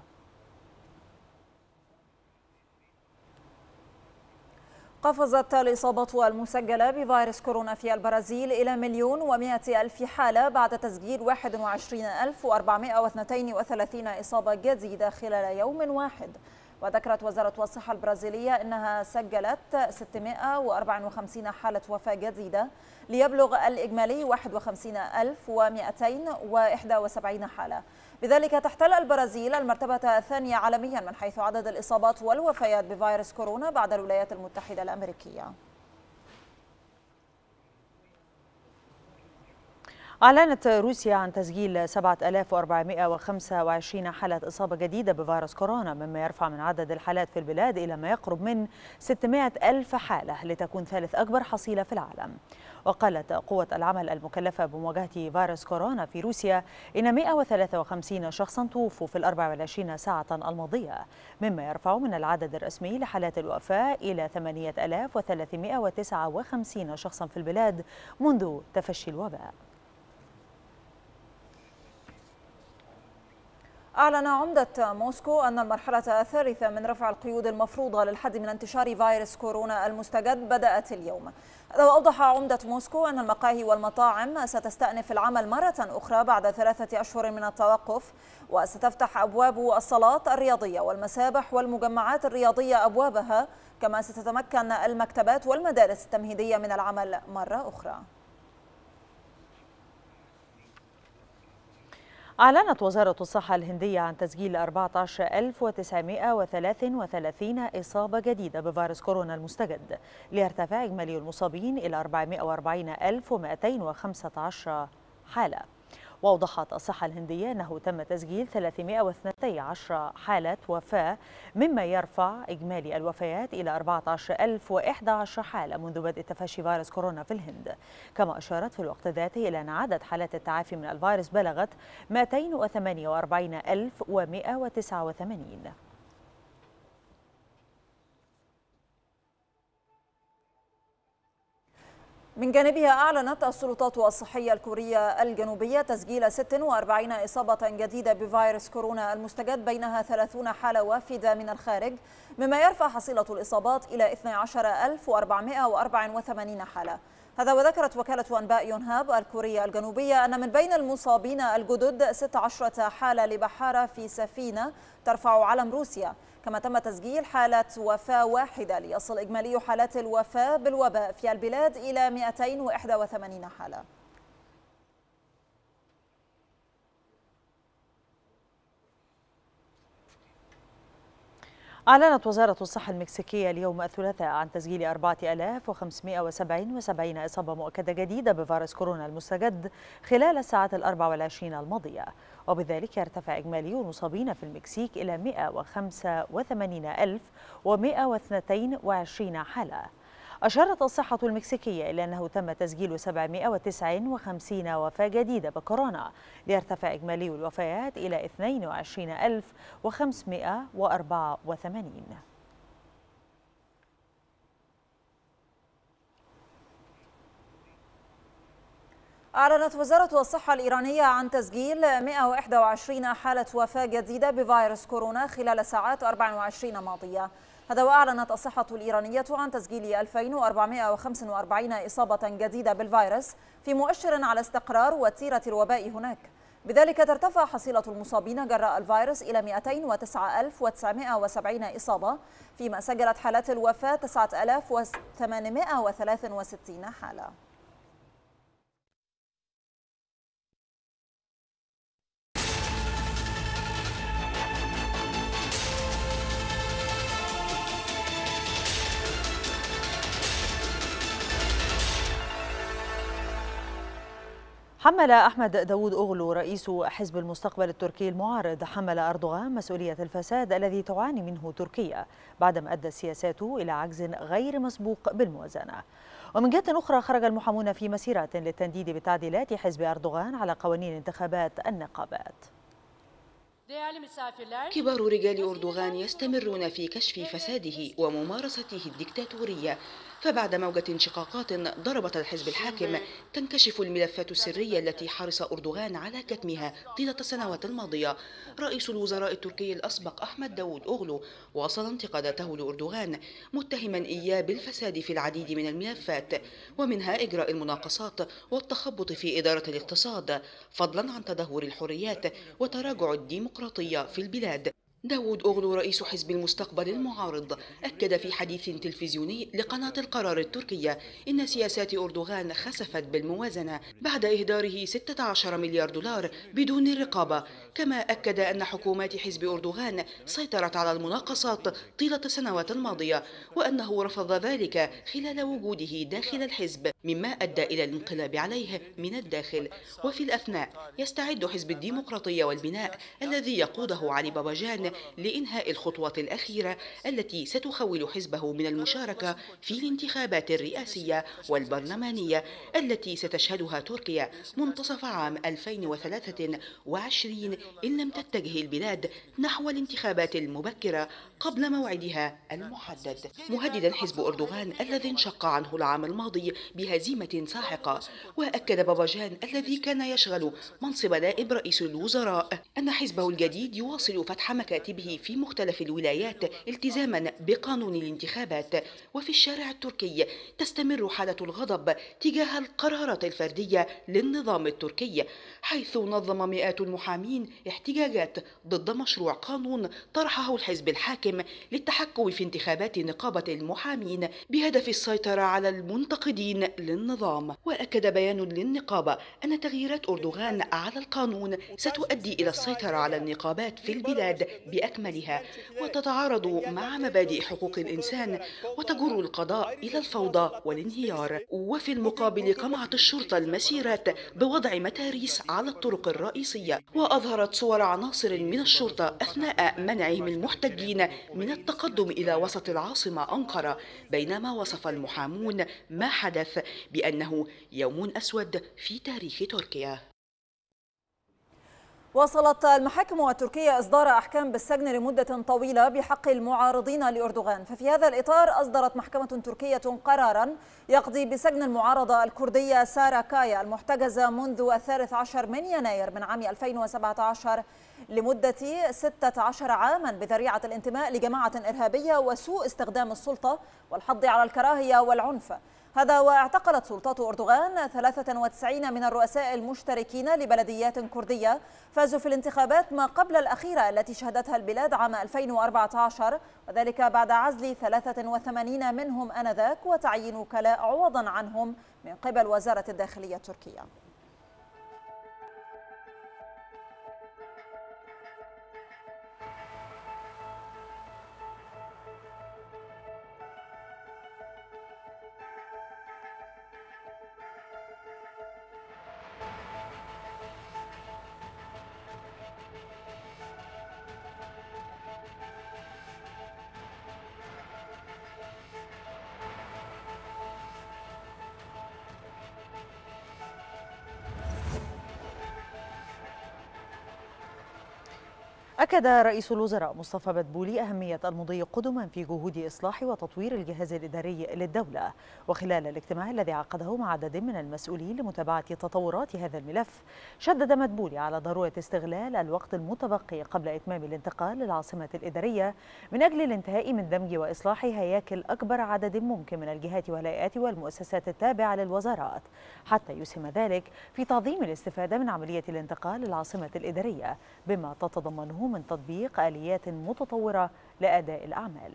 قفزت الإصابة المسجلة بفيروس كورونا في البرازيل إلى مليون ومائة ألف حالة بعد تسجيل 21432 إصابة جديدة خلال يوم واحد. وذكرت وزارة الصحة البرازيلية أنها سجلت 654 حالة وفاة جديدة ليبلغ الإجمالي 51271 حالة. بذلك تحتل البرازيل المرتبة الثانية عالميا من حيث عدد الإصابات والوفيات بفيروس كورونا بعد الولايات المتحدة الأمريكية. أعلنت روسيا عن تسجيل 7425 حالة إصابة جديدة بفيروس كورونا مما يرفع من عدد الحالات في البلاد إلى ما يقرب من 600 ألف حالة لتكون ثالث أكبر حصيلة في العالم. وقالت قوة العمل المكلفة بمواجهة فيروس كورونا في روسيا إن 153 شخصا توفوا في ال 24 ساعة الماضية. مما يرفع من العدد الرسمي لحالات الوفاة إلى 8359 شخصا في البلاد منذ تفشي الوباء. أعلن عمدة موسكو أن المرحلة الثالثة من رفع القيود المفروضة للحد من انتشار فيروس كورونا المستجد بدأت اليوم. وأوضح عمدة موسكو أن المقاهي والمطاعم ستستأنف العمل مرة أخرى بعد ثلاثة أشهر من التوقف وستفتح أبواب الصالات الرياضية والمسابح والمجمعات الرياضية أبوابها كما ستتمكن المكتبات والمدارس التمهيدية من العمل مرة أخرى. أعلنت وزارة الصحة الهندية عن تسجيل 14933 إصابة جديدة بفيروس كورونا المستجد ليرتفع إجمالي المصابين إلى 440215 حالة. وأوضحت الصحة الهندية أنه تم تسجيل 312 حالة وفاة مما يرفع إجمالي الوفيات إلى 14011 حالة منذ بدء تفشي فيروس كورونا في الهند. كما أشارت في الوقت ذاته إلى أن عدد حالات التعافي من الفيروس بلغت 248189 من جانبها أعلنت السلطات الصحية الكورية الجنوبية تسجيل 46 إصابة جديدة بفيروس كورونا المستجد بينها 30 حالة وافدة من الخارج مما يرفع حصيلة الإصابات إلى 12484 حالة. هذا وذكرت وكالة أنباء يونهاب الكورية الجنوبية أن من بين المصابين الجدد 16 حالة لبحارة في سفينة ترفع علم روسيا. كما تم تسجيل حالة وفاة واحدة ليصل إجمالي حالات الوفاة بالوباء في البلاد إلى 281 حالة. أعلنت وزارة الصحة المكسيكية اليوم الثلاثاء عن تسجيل 4577 إصابة مؤكدة جديدة بفيروس كورونا المستجد خلال الساعات الأربع والعشرين الماضية. وبذلك يرتفع إجمالي المصابين في المكسيك إلى 185122 حالة. أشارت الصحة المكسيكية إلى أنه تم تسجيل 759 وفاة جديدة بكورونا ليرتفع إجمالي الوفيات إلى 22584 أعلنت وزارة الصحة الإيرانية عن تسجيل 121 حالة وفاة جديدة بفيروس كورونا خلال ساعات 24 ماضية. هذا وأعلنت الصحة الإيرانية عن تسجيل 2445 إصابة جديدة بالفيروس في مؤشر على استقرار وتيرة الوباء هناك. بذلك ترتفع حصيلة المصابين جراء الفيروس إلى 209970 إصابة فيما سجلت حالات الوفاة 9863 حالة. حمل أحمد داود أغلو رئيس حزب المستقبل التركي المعارض حمل أردوغان مسؤولية الفساد الذي تعاني منه تركيا بعدما أدى السياسات إلى عجز غير مسبوق بالموازنة. ومن جهة أخرى خرج المحامون في مسيرات للتنديد بتعديلات حزب أردوغان على قوانين انتخابات النقابات. كبار رجال أردوغان يستمرون في كشف فساده وممارسته الدكتاتورية. فبعد موجة انشقاقات ضربت الحزب الحاكم تنكشف الملفات السرية التي حرص أردوغان على كتمها طيلة السنوات الماضية. رئيس الوزراء التركي الأسبق أحمد داود أغلو واصل انتقاداته لأردوغان متهما إياه بالفساد في العديد من الملفات ومنها إجراء المناقصات والتخبط في إدارة الاقتصاد فضلا عن تدهور الحريات وتراجع الديمقراطية في البلاد. داود أغلو رئيس حزب المستقبل المعارض. أكد في حديث تلفزيوني لقناة القرار التركية إن سياسات أردوغان خسفت بالموازنة بعد إهداره 16 مليار دولار بدون رقابة كما أكد أن حكومات حزب أردوغان سيطرت على المناقصات طيلة السنوات الماضية وأنه رفض ذلك خلال وجوده داخل الحزب مما أدى إلى الانقلاب عليه من الداخل. وفي الأثناء يستعد حزب الديمقراطية والبناء الذي يقوده علي باباجان لإنهاء الخطوة الأخيرة التي ستخول حزبه من المشاركة في الانتخابات الرئاسية والبرلمانية التي ستشهدها تركيا منتصف عام 2023 إن لم تتجه البلاد نحو الانتخابات المبكرة قبل موعدها المحدد. مهددا حزب أردوغان الذي انشق عنه العام الماضي بهزيمة ساحقة وأكد باباجان الذي كان يشغل منصب نائب رئيس الوزراء أن حزبه الجديد يواصل فتح مكاتبه في مختلف الولايات التزاما بقانون الانتخابات. وفي الشارع التركي تستمر حالة الغضب تجاه القرارات الفردية للنظام التركي حيث نظم مئات المحامين احتجاجات ضد مشروع قانون طرحه الحزب الحاكم للتحكم في انتخابات نقابة المحامين بهدف السيطرة على المنتقدين للنظام. وأكد بيان للنقابة أن تغييرات أردوغان على القانون ستؤدي إلى السيطرة على النقابات في البلاد بأكملها وتتعارض مع مبادئ حقوق الإنسان وتجر القضاء إلى الفوضى والانهيار. وفي المقابل قمعت الشرطة المسيرات بوضع متاريس على الطرق الرئيسية وأظهرت صور عناصر من الشرطة أثناء منعهم المحتجين من التقدم إلى وسط العاصمة أنقرة بينما وصف المحامون ما حدث بأنه يوم أسود في تاريخ تركيا. واصلت المحاكم التركية إصدار أحكام بالسجن لمدة طويلة بحق المعارضين لأردوغان. ففي هذا الإطار أصدرت محكمة تركية قرارا يقضي بسجن المعارضة الكردية سارة كايا المحتجزة منذ الثالث عشر من يناير من عام 2017 لمدة 16 عاما بذريعة الانتماء لجماعة إرهابية وسوء استخدام السلطة والحض على الكراهية والعنف. هذا واعتقلت سلطات أردوغان 93 من الرؤساء المشتركين لبلديات كردية. فازوا في الانتخابات ما قبل الأخيرة التي شهدتها البلاد عام 2014 وذلك بعد عزل 83 منهم آنذاك وتعيين وكلاء عوضا عنهم من قبل وزارة الداخلية التركية. أكد رئيس الوزراء مصطفى مدبولي أهمية المضي قدما في جهود إصلاح وتطوير الجهاز الإداري للدولة وخلال الاجتماع الذي عقده مع عدد من المسؤولين لمتابعة تطورات هذا الملف شدد مدبولي على ضرورة استغلال الوقت المتبقي قبل إتمام الانتقال للعاصمة الإدارية من أجل الانتهاء من دمج وإصلاح هياكل أكبر عدد ممكن من الجهات والهيئات والمؤسسات التابعة للوزارات. حتى يسهم ذلك في تعظيم الاستفادة من عملية الانتقال للعاصمة الإدارية بما تتضمنه من تطبيق آليات متطورة لأداء الأعمال.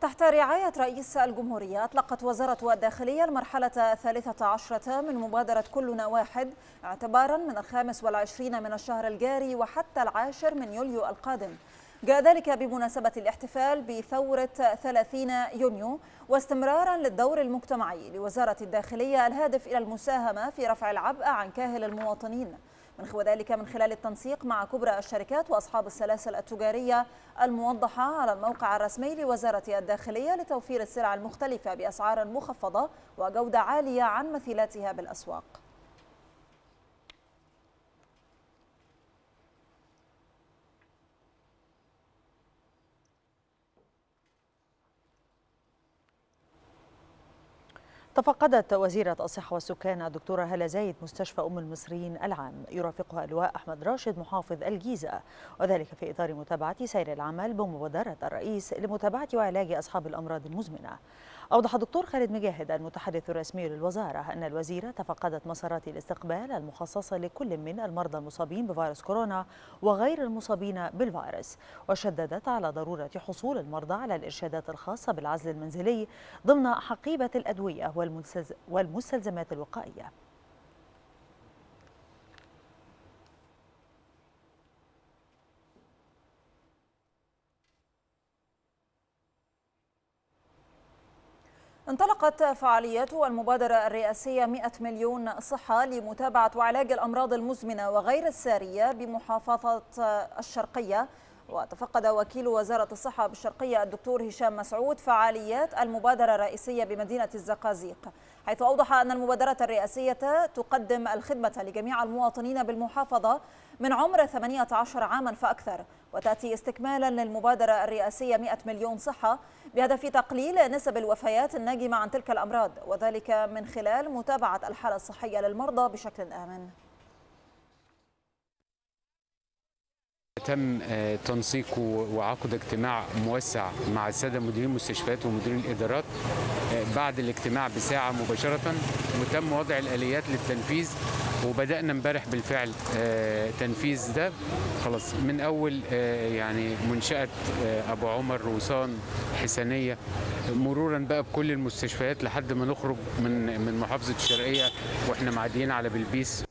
تحت رعاية رئيس الجمهورية أطلقت وزارة الداخلية المرحلة الثالثة عشرة من مبادرة كلنا واحد اعتبارا من الخامس والعشرين من الشهر الجاري وحتى العاشر من يوليو القادم. جاء ذلك بمناسبة الاحتفال بثورة 30 يونيو واستمرارا للدور المجتمعي لوزارة الداخلية الهادف إلى المساهمة في رفع العبء عن كاهل المواطنين. من وذلك من خلال التنسيق مع كبرى الشركات وأصحاب السلاسل التجارية الموضحة على الموقع الرسمي لوزارة الداخلية لتوفير السلع المختلفة بأسعار مخفضة وجودة عالية عن مثيلاتها بالأسواق. تفقدت وزيرة الصحة والسكان الدكتورة هلا زايد مستشفى أم المصريين العام. يرافقها اللواء أحمد راشد محافظ الجيزة. وذلك في إطار متابعة سير العمل بمبادرة الرئيس لمتابعة وعلاج أصحاب الأمراض المزمنة. أوضح الدكتور خالد مجاهد المتحدث الرسمي للوزارة أن الوزيرة تفقدت مسارات الاستقبال المخصصة لكل من المرضى المصابين بفيروس كورونا وغير المصابين بالفيروس وشددت على ضرورة حصول المرضى على الإرشادات الخاصة بالعزل المنزلي ضمن حقيبة الأدوية والمستلزمات الوقائية. انطلقت فعاليات المبادرة الرئاسية 100 مليون صحة لمتابعة وعلاج الأمراض المزمنة وغير السارية بمحافظة الشرقية. وتفقد وكيل وزارة الصحة بالشرقية الدكتور هشام مسعود فعاليات المبادرة الرئيسية بمدينة الزقازيق حيث أوضح أن المبادرة الرئاسية تقدم الخدمة لجميع المواطنين بالمحافظة من عمر 18 عاما فأكثر. وتأتي استكمالا للمبادرة الرئاسية 100 مليون صحة بهدف تقليل نسب الوفيات الناجمة عن تلك الأمراض وذلك من خلال متابعة الحالة الصحية للمرضى بشكل آمن. تم تنسيق وعقد اجتماع موسع مع السادة مديرين المستشفيات ومديرين الإدارات بعد الاجتماع بساعة مباشرة وتم وضع الآليات للتنفيذ وبدأنا امبارح بالفعل تنفيذ ده. خلاص من أول يعني منشأة أبو عمر روسان حسنية مرورا بقى بكل المستشفيات لحد ما نخرج من من محافظة الشرقية وإحنا معديين على بلبيس.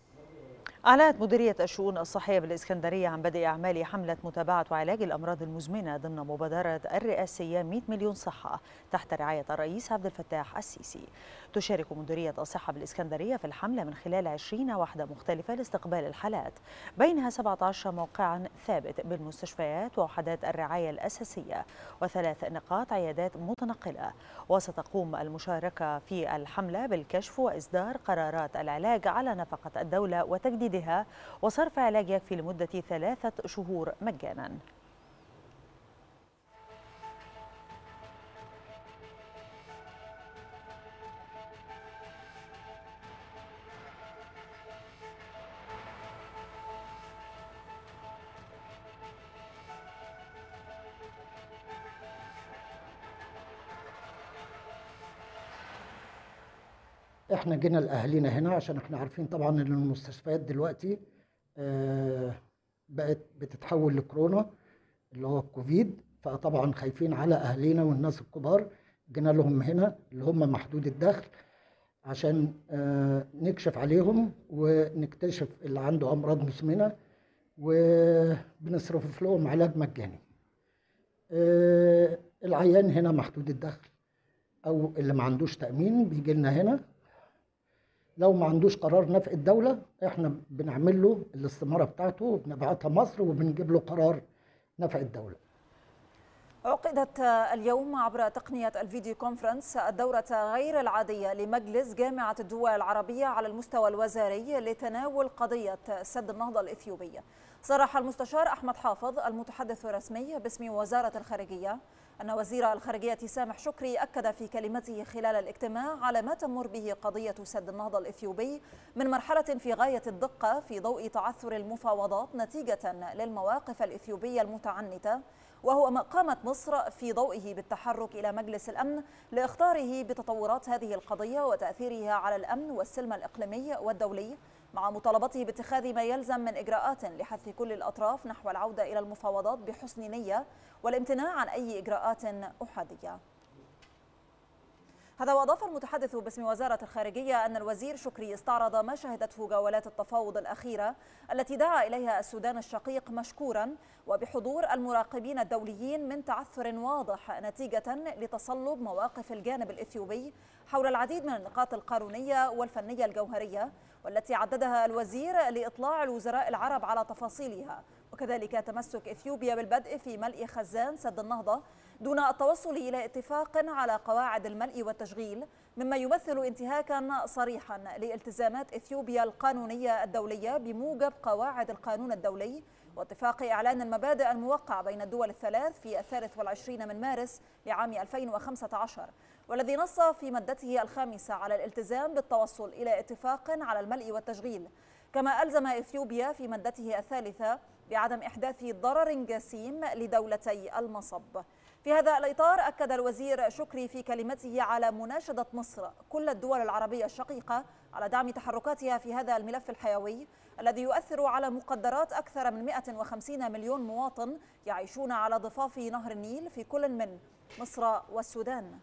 أعلنت مديرية الشؤون الصحية بالإسكندرية عن بدء أعمال حملة متابعة وعلاج الأمراض المزمنة ضمن مبادرة الرئاسية 100 مليون صحة تحت رعاية الرئيس عبد الفتاح السيسي. تشارك مديرية الصحة بالإسكندرية في الحملة من خلال 20 وحدة مختلفة لاستقبال الحالات بينها 17 موقعا ثابت بالمستشفيات ووحدات الرعاية الأساسية وثلاث نقاط عيادات متنقلة وستقوم المشاركة في الحملة بالكشف وإصدار قرارات العلاج على نفقة الدولة وتجديدها وصرف علاج يكفي لمدة ثلاثة شهور مجانا. إحنا جينا لأهالينا هنا عشان إحنا عارفين طبعا إن المستشفيات دلوقتي آه، بقت بتتحول لكورونا اللي هو الكوفيد فطبعا خايفين على أهالينا والناس الكبار. جينا لهم هنا اللي هم محدود الدخل عشان آه، نكشف عليهم ونكتشف اللي عنده أمراض مزمنه وبنصرف لهم علاج مجاني. آه، العيان هنا محدود الدخل أو اللي ما عندوش تأمين بيجي لنا هنا. لو ما عندوش قرار نفع الدولة إحنا بنعمل له الاستماره بتاعته وبنبعتها مصر وبنجيب له قرار نفع الدولة. عقدت اليوم عبر تقنية الفيديو كونفرنس الدورة غير العادية لمجلس جامعة الدول العربية على المستوى الوزاري لتناول قضية سد النهضة الإثيوبية. صرح المستشار أحمد حافظ المتحدث الرسمي باسم وزارة الخارجية أن وزير الخارجية سامح شكري أكد في كلمته خلال الاجتماع على ما تمر به قضية سد النهضة الإثيوبي من مرحلة في غاية الدقة في ضوء تعثر المفاوضات نتيجة للمواقف الإثيوبية المتعنتة وهو ما قامت مصر في ضوئه بالتحرك إلى مجلس الأمن لإخطاره بتطورات هذه القضية وتأثيرها على الأمن والسلم الإقليمي والدولي. مع مطالبته باتخاذ ما يلزم من إجراءات لحث كل الأطراف نحو العودة إلى المفاوضات بحسن نية والامتناع عن أي إجراءات أحادية. هذا وأضاف المتحدث باسم وزارة الخارجية أن الوزير شكري استعرض ما شهدته جولات التفاوض الأخيرة التي دعا إليها السودان الشقيق مشكورا وبحضور المراقبين الدوليين من تعثر واضح نتيجة لتصلب مواقف الجانب الإثيوبي حول العديد من النقاط القانونية والفنية الجوهرية والتي عددها الوزير لإطلاع الوزراء العرب على تفاصيلها. وكذلك تمسك إثيوبيا بالبدء في ملء خزان سد النهضة دون التوصل إلى اتفاق على قواعد الملء والتشغيل مما يمثل انتهاكا صريحا لالتزامات إثيوبيا القانونية الدولية بموجب قواعد القانون الدولي. واتفاق إعلان المبادئ الموقع بين الدول الثلاث في الثالث والعشرين من مارس لعام 2015 والذي نص في مادته الخامسة على الالتزام بالتوصل إلى اتفاق على الملء والتشغيل. كما ألزم إثيوبيا في مادته الثالثة بعدم إحداث ضرر جسيم لدولتي المصب. في هذا الإطار أكد الوزير شكري في كلمته على مناشدة مصر كل الدول العربية الشقيقة على دعم تحركاتها في هذا الملف الحيوي الذي يؤثر على مقدرات أكثر من 150 مليون مواطن يعيشون على ضفاف نهر النيل في كل من مصر والسودان.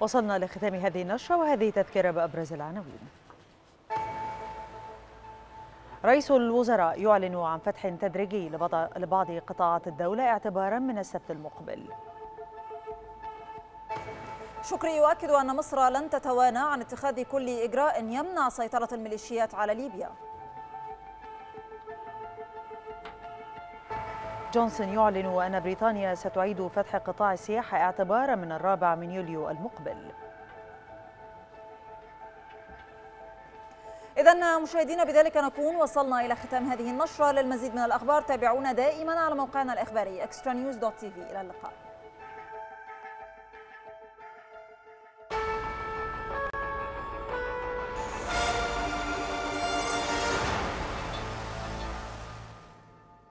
وصلنا لختام هذه النشرة وهذه تذكرة بأبرز العناوين رئيس الوزراء يعلن عن فتح تدريجي لبعض قطاعات الدولة اعتبارا من السبت المقبل. شكري. يؤكد أن مصر لن تتوانى عن اتخاذ كل إجراء يمنع سيطرة الميليشيات على ليبيا. جونسون يعلن أن بريطانيا ستعيد فتح قطاع السياحة اعتبارا من الرابع من يوليو المقبل. إذا مشاهدينا بذلك نكون وصلنا إلى ختام هذه النشرة. للمزيد من الأخبار تابعونا دائما على موقعنا الإخباري extranews.tv إلى اللقاء.